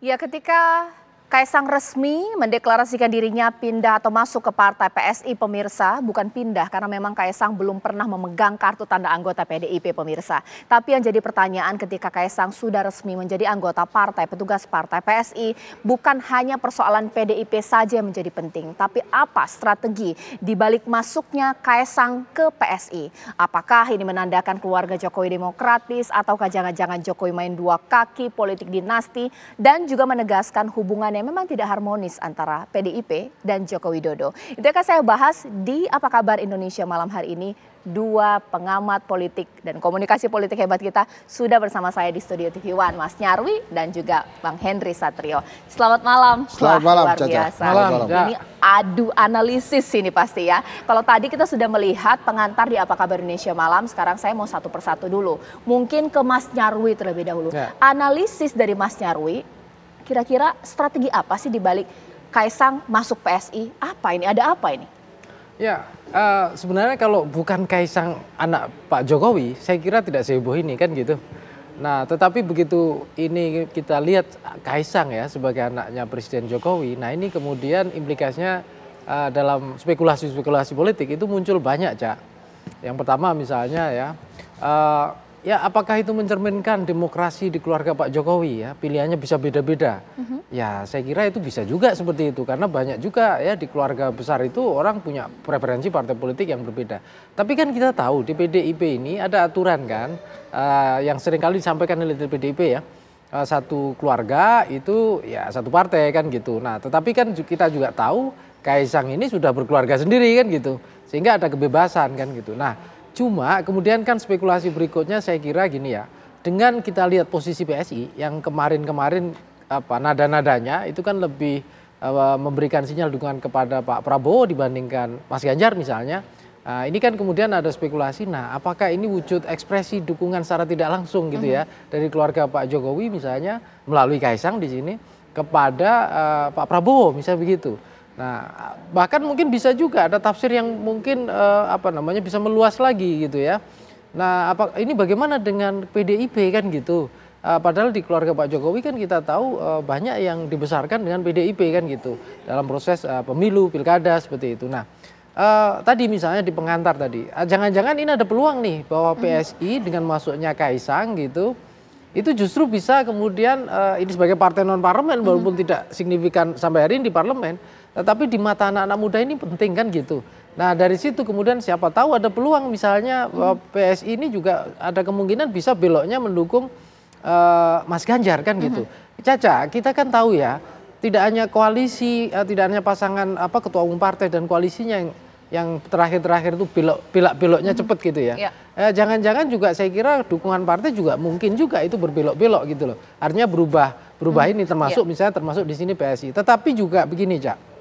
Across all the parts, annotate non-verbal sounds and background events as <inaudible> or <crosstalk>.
Ya ketika Kaisang resmi mendeklarasikan dirinya pindah atau masuk ke partai PSI pemirsa, bukan pindah karena memang Kaisang belum pernah memegang kartu tanda anggota PDIP pemirsa. Tapi yang jadi pertanyaan ketika Kaisang sudah resmi menjadi anggota partai, petugas partai PSI, bukan hanya persoalan PDIP saja yang menjadi penting, tapi apa strategi di balik masuknya Kaisang ke PSI? Apakah ini menandakan keluarga Jokowi demokratis ataukah jangan-jangan Jokowi main dua kaki politik dinasti dan juga menegaskan hubungan yang memang tidak harmonis antara PDIP dan Joko Widodo. Itu akan saya bahas di Apa Kabar Indonesia malam hari ini. Dua pengamat politik dan komunikasi politik hebat kita sudah bersama saya di studio TV One, Mas Nyarwi dan juga Bang Henry Satrio. Selamat malam. Selamat Wah, malam, luar Caca. biasa. Malam, Ini adu analisis ini pasti ya. Kalau tadi kita sudah melihat pengantar di Apa Kabar Indonesia malam, sekarang saya mau satu persatu dulu. Mungkin ke Mas Nyarwi terlebih dahulu. Ya. Analisis dari Mas Nyarwi Kira-kira strategi apa sih dibalik Kaisang masuk PSI? Apa ini? Ada apa ini? Ya, uh, sebenarnya kalau bukan Kaisang anak Pak Jokowi, saya kira tidak seheboh ini kan gitu. Nah, tetapi begitu ini kita lihat Kaisang ya sebagai anaknya Presiden Jokowi, nah ini kemudian implikasinya uh, dalam spekulasi-spekulasi politik itu muncul banyak, Cak. Yang pertama misalnya ya, uh, ya apakah itu mencerminkan demokrasi di keluarga Pak Jokowi ya? Pilihannya bisa beda-beda. Uh-huh. ya saya kira itu bisa juga seperti itu karena banyak juga ya di keluarga besar itu orang punya preferensi partai politik yang berbeda. Tapi kan kita tahu di PDIP ini ada aturan kan uh, yang sering kali disampaikan oleh PDIP ya. Uh, satu keluarga itu ya satu partai kan gitu. Nah tetapi kan kita juga tahu Kaisang ini sudah berkeluarga sendiri kan gitu sehingga ada kebebasan kan gitu. Nah Cuma kemudian kan spekulasi berikutnya saya kira gini ya, dengan kita lihat posisi PSI yang kemarin-kemarin apa nada-nadanya itu kan lebih uh, memberikan sinyal dukungan kepada Pak Prabowo dibandingkan Mas Ganjar misalnya. Nah, ini kan kemudian ada spekulasi, nah apakah ini wujud ekspresi dukungan secara tidak langsung gitu ya mm-hmm. dari keluarga Pak Jokowi misalnya melalui Kaisang di sini kepada uh, Pak Prabowo misalnya begitu. Nah, bahkan mungkin bisa juga ada tafsir yang mungkin uh, apa namanya bisa meluas lagi gitu ya. Nah, apa ini bagaimana dengan PDIP kan gitu? Uh, padahal di keluarga Pak Jokowi kan kita tahu uh, banyak yang dibesarkan dengan PDIP kan gitu dalam proses uh, pemilu, pilkada seperti itu. Nah, uh, tadi misalnya di pengantar tadi, jangan-jangan uh, ini ada peluang nih bahwa hmm. PSI dengan masuknya Kaisang gitu itu justru bisa kemudian uh, ini sebagai partai non parlemen walaupun hmm. tidak signifikan sampai hari ini di parlemen tetapi di mata anak-anak muda ini penting kan gitu. Nah dari situ kemudian siapa tahu ada peluang misalnya hmm. PSI ini juga ada kemungkinan bisa beloknya mendukung uh, Mas Ganjar kan gitu. Hmm. Caca kita kan tahu ya tidak hanya koalisi, uh, tidak hanya pasangan apa ketua umum partai dan koalisinya yang yang terakhir-terakhir itu belok belok-beloknya hmm. cepet gitu ya. ya. Eh, jangan-jangan juga saya kira dukungan partai juga mungkin juga itu berbelok-belok gitu loh. Artinya berubah berubah hmm. ini termasuk ya. misalnya termasuk di sini PSI. Tetapi juga begini Cak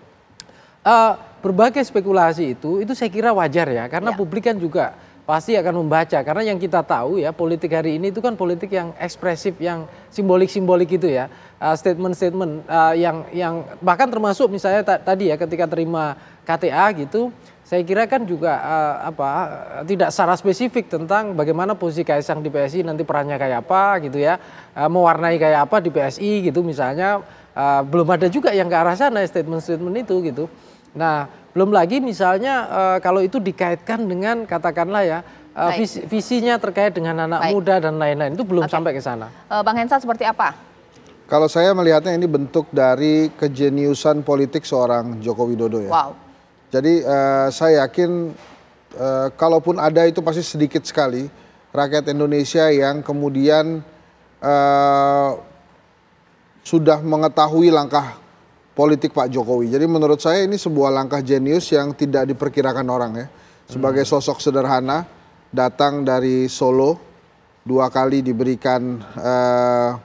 uh, berbagai spekulasi itu itu saya kira wajar ya karena ya. publik kan juga pasti akan membaca. Karena yang kita tahu ya politik hari ini itu kan politik yang ekspresif yang simbolik-simbolik itu ya. Statement-statement uh, uh, yang yang bahkan termasuk misalnya tadi ya ketika terima KTA gitu saya kira kan juga uh, apa tidak secara spesifik tentang bagaimana posisi Kaisang di PSI nanti perannya kayak apa gitu ya. Uh, mewarnai kayak apa di PSI gitu misalnya. Uh, belum ada juga yang ke arah sana statement-statement itu gitu Nah, belum lagi misalnya uh, kalau itu dikaitkan dengan katakanlah ya uh, visi, visinya terkait dengan anak Baik. muda dan lain-lain itu belum okay. sampai ke sana. Uh, Bang Hensa seperti apa? Kalau saya melihatnya ini bentuk dari kejeniusan politik seorang Joko Widodo ya. Wow. Jadi uh, saya yakin uh, kalaupun ada itu pasti sedikit sekali rakyat Indonesia yang kemudian uh, sudah mengetahui langkah politik Pak Jokowi. Jadi menurut saya ini sebuah langkah jenius yang tidak diperkirakan orang ya. Sebagai hmm. sosok sederhana datang dari Solo dua kali diberikan uh,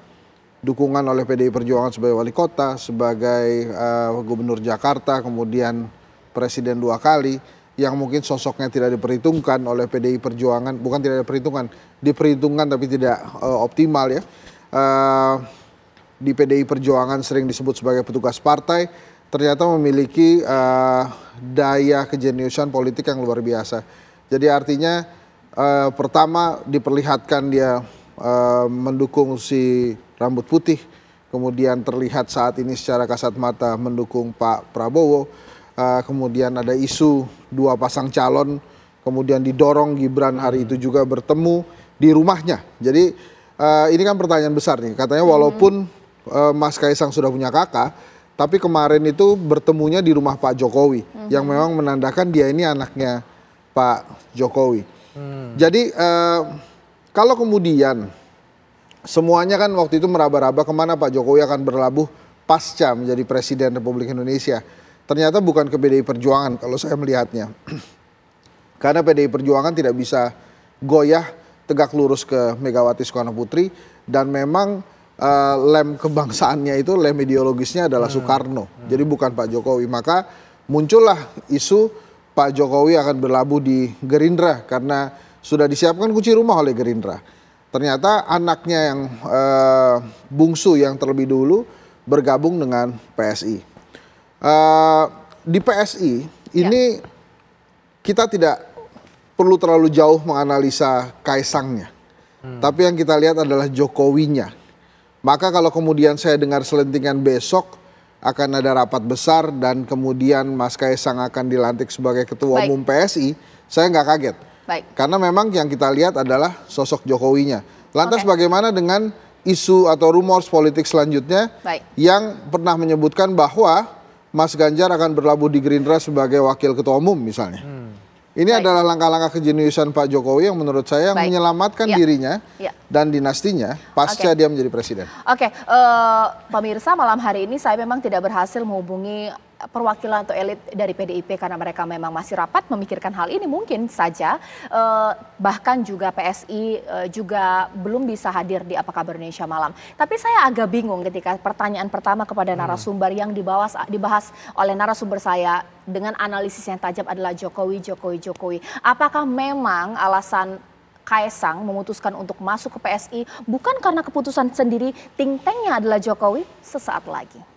dukungan oleh PDI Perjuangan sebagai wali kota, sebagai uh, gubernur Jakarta, kemudian presiden dua kali yang mungkin sosoknya tidak diperhitungkan oleh PDI Perjuangan, bukan tidak diperhitungkan, diperhitungkan tapi tidak uh, optimal ya. Uh, di PDI Perjuangan sering disebut sebagai petugas partai, ternyata memiliki uh, daya kejeniusan politik yang luar biasa. Jadi artinya uh, pertama diperlihatkan dia uh, mendukung si rambut putih, kemudian terlihat saat ini secara kasat mata mendukung Pak Prabowo, uh, kemudian ada isu dua pasang calon, kemudian didorong Gibran hari itu juga bertemu di rumahnya. Jadi uh, ini kan pertanyaan besar nih, katanya walaupun uh, Mas Kaisang sudah punya kakak, tapi kemarin itu bertemunya di rumah Pak Jokowi, hmm. yang memang menandakan dia ini anaknya Pak Jokowi. Hmm. Jadi uh, kalau kemudian semuanya kan waktu itu meraba-raba ke mana Pak Jokowi akan berlabuh pasca menjadi Presiden Republik Indonesia. Ternyata bukan ke PDI Perjuangan kalau saya melihatnya. <clears throat> Karena PDI Perjuangan tidak bisa goyah tegak lurus ke Megawati Soekarno Putri dan memang uh, lem kebangsaannya itu lem ideologisnya adalah hmm. Soekarno. Hmm. Jadi bukan Pak Jokowi. Maka muncullah isu Pak Jokowi akan berlabuh di Gerindra karena sudah disiapkan kunci rumah oleh Gerindra. Ternyata anaknya yang uh, bungsu yang terlebih dulu bergabung dengan PSI. Uh, eh, di PSI ini ya. kita tidak perlu terlalu jauh menganalisa kaisangnya. Hmm. Tapi yang kita lihat adalah Jokowinya. Maka kalau kemudian saya dengar selentingan besok akan ada rapat besar dan kemudian Mas Kaisang akan dilantik sebagai ketua Baik. umum PSI, saya nggak kaget. Baik. Karena memang yang kita lihat adalah sosok Jokowinya. Lantas okay. bagaimana dengan isu atau rumors politik selanjutnya Baik. yang pernah menyebutkan bahwa Mas Ganjar akan berlabuh di Gerindra sebagai wakil ketua umum misalnya. Hmm. Ini Baik. adalah langkah-langkah kejeniusan Pak Jokowi yang menurut saya yang Baik. menyelamatkan ya. dirinya ya. dan dinastinya pasca okay. dia menjadi presiden. Oke, okay. uh, eh, pemirsa malam hari ini saya memang tidak berhasil menghubungi perwakilan atau elit dari PDIP karena mereka memang masih rapat memikirkan hal ini mungkin saja eh, bahkan juga PSI eh, juga belum bisa hadir di apa kabar Indonesia malam. Tapi saya agak bingung ketika pertanyaan pertama kepada hmm. narasumber yang dibahas dibahas oleh narasumber saya dengan analisis yang tajam adalah Jokowi Jokowi Jokowi. Apakah memang alasan Kaisang memutuskan untuk masuk ke PSI bukan karena keputusan sendiri, ting tengnya adalah Jokowi sesaat lagi.